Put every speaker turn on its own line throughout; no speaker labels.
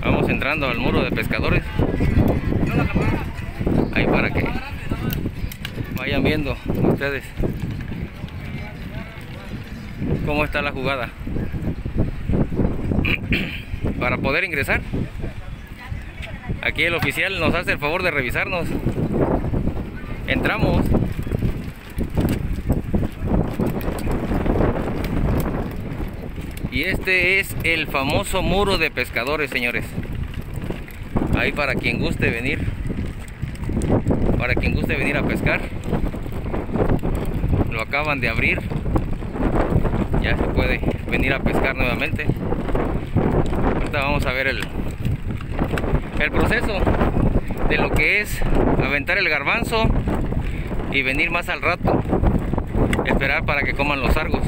vamos entrando al muro de pescadores. Ahí para que vayan viendo ustedes cómo está la jugada. Para poder ingresar, aquí el oficial nos hace el favor de revisarnos. Entramos. Y este es el famoso muro de pescadores, señores. Ahí para quien guste venir. Para quien guste venir a pescar. Lo acaban de abrir. Ya se puede venir a pescar nuevamente. Ahorita vamos a ver el, el proceso de lo que es aventar el garbanzo y venir más al rato. Esperar para que coman los sargos.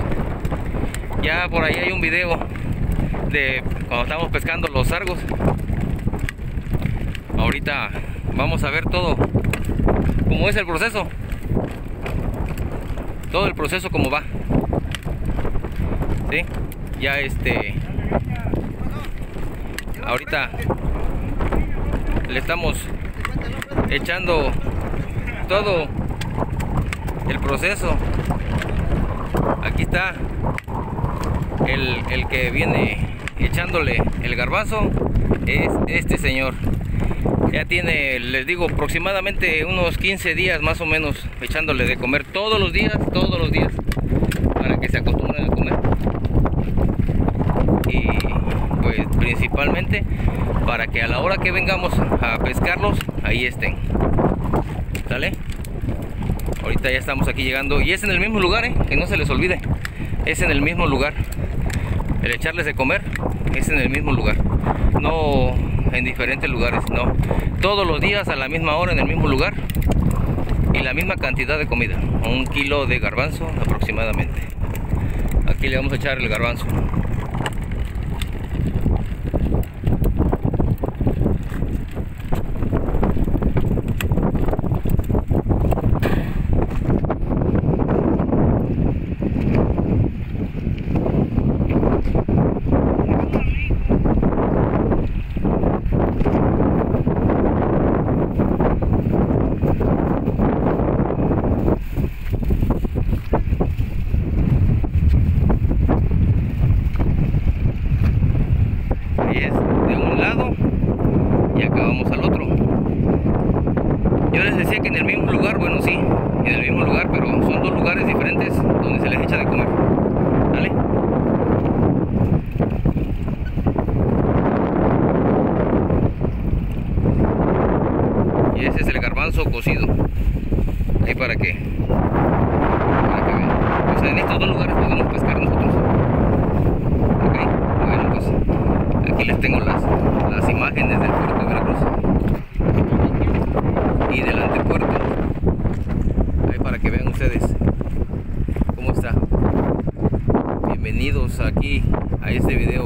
Ya por ahí hay un video de cuando estamos pescando los sargos. Ahorita vamos a ver todo cómo es el proceso. Todo el proceso como va. ¿Sí? Ya este ahorita le estamos echando todo el proceso. Aquí está el, el que viene echándole el garbazo es este señor. Ya tiene les digo aproximadamente unos 15 días más o menos echándole de comer todos los días todos los días para que se acostumbren a comer. Y pues principalmente para que a la hora que vengamos a pescarlos ahí estén. ¿sale? ahorita ya estamos aquí llegando y es en el mismo lugar ¿eh? que no se les olvide. Es en el mismo lugar el echarles de comer es en el mismo lugar no en diferentes lugares no. Todos los días a la misma hora en el mismo lugar y la misma cantidad de comida un kilo de garbanzo aproximadamente. Aquí le vamos a echar el garbanzo y es de un lado y acabamos al otro yo les que en el mismo lugar bueno sí en el mismo lugar pero son dos lugares diferentes donde se les echa de comer. ¿vale? y ese es el garbanzo cocido. Ahí para que vean o sea en estos dos lugares podemos pescar nosotros ok bueno pues aquí les tengo las, las imágenes del puerto de Veracruz y del antepuerto ahí para que vean ustedes cómo está bienvenidos aquí a este video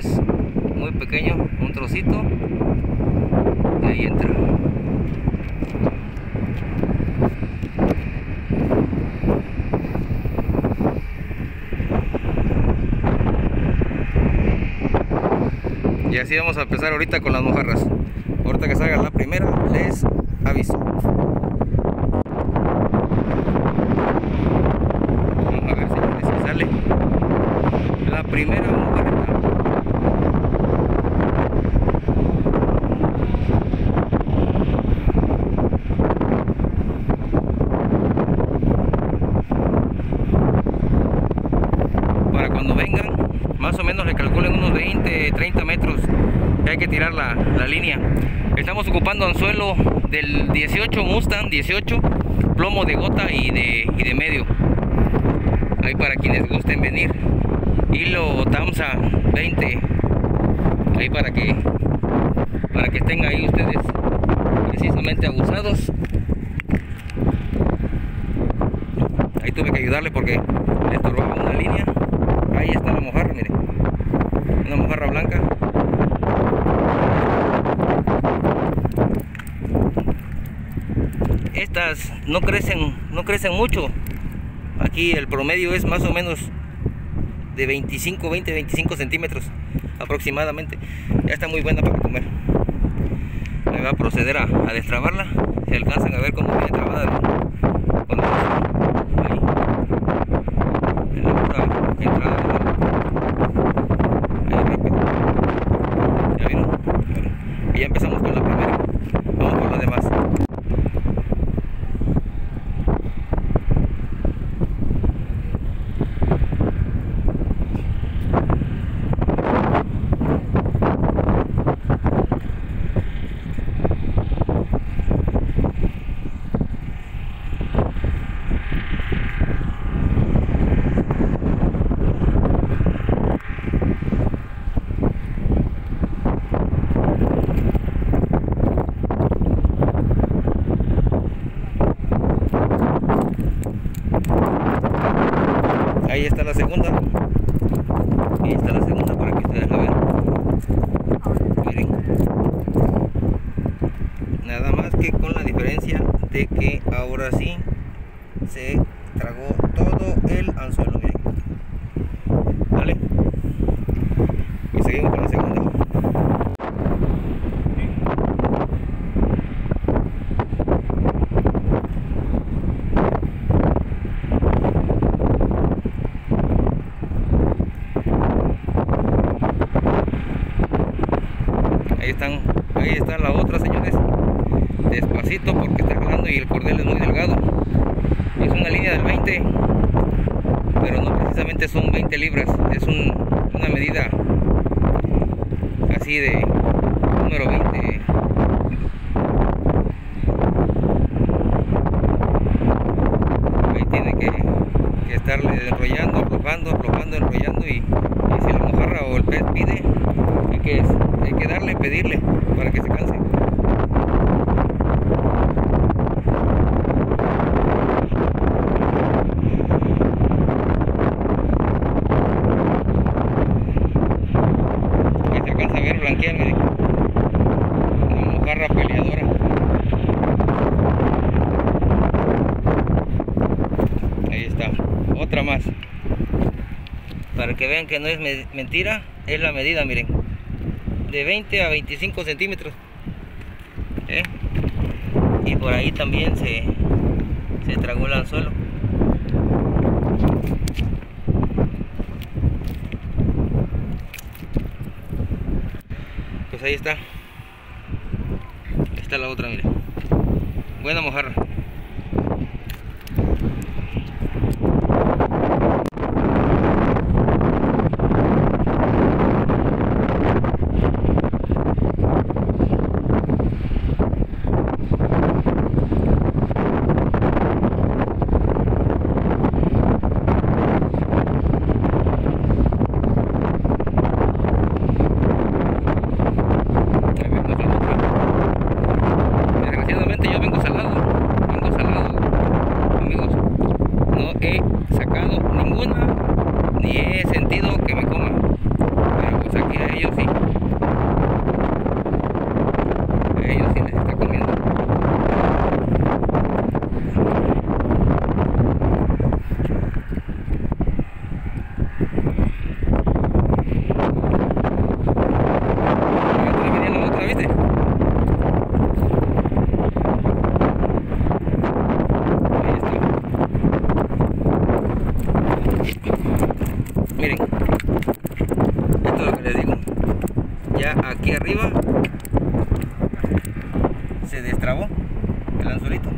es muy pequeño, un trocito y ahí entra. Y así vamos a empezar ahorita con las mojarras. Ahorita que salga la primera, les aviso. Vamos a ver si sale la primera mojarra. Para cuando vengan, más o menos le calculen unos 20, 30 metros que hay que tirar la, la línea. Estamos ocupando anzuelo del 18 Mustang 18, plomo de gota y de, y de medio. Ahí para quienes gusten venir. Hilo Tamsa 20. Ahí para que para que estén ahí ustedes precisamente abusados. Ahí tuve que ayudarle porque le una línea. Ahí está la mojarra, Una mojarra blanca. Estas no crecen, no crecen mucho. Aquí el promedio es más o menos de 25, 20, 25 centímetros aproximadamente. Ya está muy buena para comer. Me va a proceder a, destrabarla. Si alcanzan a ver cómo viene trabada la- ahí. En la pura entrada de la- ahí rápido. ¿Ya vieron? Bueno, y ya empezamos con la primera. Vamos por las demás. Ahí está la segunda. Ahí está la segunda para que ustedes la vean. Miren. Nada más que con la diferencia de que ahora sí se tragó todo el anzuelo. Miren. ¿Vale? Y seguimos con la segunda. Ahí están, ahí está la otra, señores. Despacito porque está jalando y el cordel es muy delgado. Es una línea del 20, pero no precisamente son 20 libras. Es un- una medida así de número 20. Ahí tiene que, estarle enrollando, aflojando, aflojando, enrollando y, y si la mojarra o el pez pide, hay que, hay que darle, pedirle para que se canse. Ahí se ver blanquear, mire. Una mojarra peleadora. Ahí está, otra más. Para que vean que no es me- mentira, es la medida, miren. De 20 a 25 centímetros. ¿Eh? Y por ahí también se, se tragó el anzuelo. Pues ahí está. Está la otra, mire. Buena mojarra. se destrabó el anzuelito.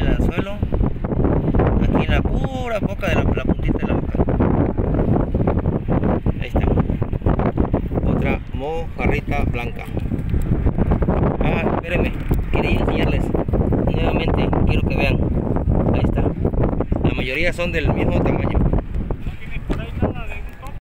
Al suelo. Aquí en la pura boca de la, la puntita de la boca. Ahí está. Otra mojarrita blanca. Ah, espérenme. Quería enseñarles. Nuevamente quiero que vean. Ahí está. La mayoría son del mismo tamaño